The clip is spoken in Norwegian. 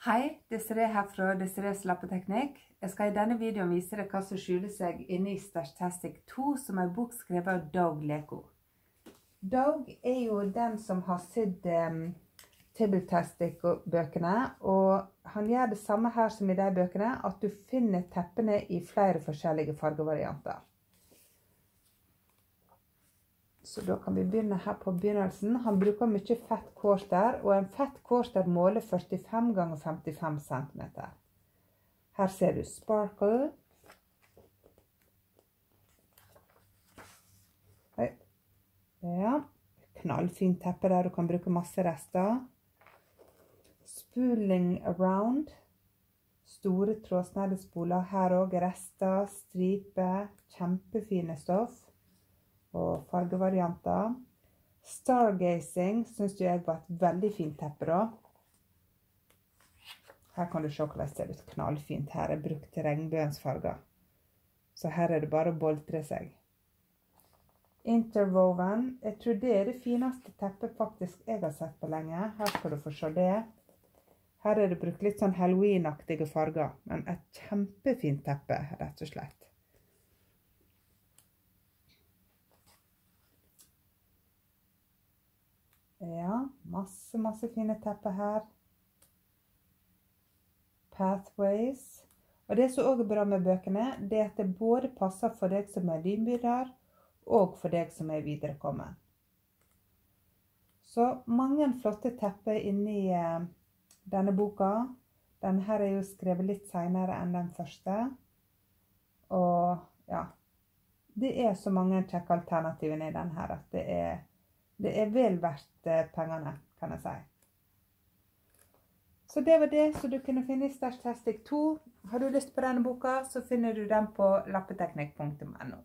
Hei, Desiree her fra Desirees lappeteknikk. Jeg skal i denne videoen vise deg hva som skjuler seg inne i Stashtastic 2, som er en bok skrevet av Doug Leko. Doug er jo den som har sydd um, Tabletastic-bøkene, og han gjør det samme her som i de bøkene, at du finner teppene i flere forskjellige fargevarianter. Så da kan vi begynne her på begynnelsen. Han bruker mye fett quarter, og en fett quarter måler 45 ganger 55 cm. Her ser du sparkle. Ja, knallfint teppe der du kan bruke masse rester. Spooling around. Store trådsneddespoler. Her òg rester, striper. Kjempefine stoff og fargevarianter. Stargazing syns jeg var et veldig fint teppe, da. Her kan du se hvordan det ser ut. Knallfint. Her er brukt regnbuens farger. Så her er det bare å boltre seg. Interwoven. Jeg tror det er det fineste teppet faktisk jeg har sett på lenge. Her skal du få se det. Her er det brukt litt sånn halloween-aktige farger, men et kjempefint teppe, rett og slett. Ja, masse, masse fine tepper her. Pathways. Og det som òg er bra med bøkene, det er at det både passer for deg som er nybegynner, og for deg som er viderekommen. Så mange flotte tepper inni eh, denne boka. Denne her er jo skrevet litt senere enn den første. Og ja, det er så mange kjekke alternativer i den her at det er det er vel verdt eh, pengene, kan jeg si. Så det var det som du kunne finne i Stashtastic 2. Har du lyst på denne boka, så finner du den på lappeteknikk.no.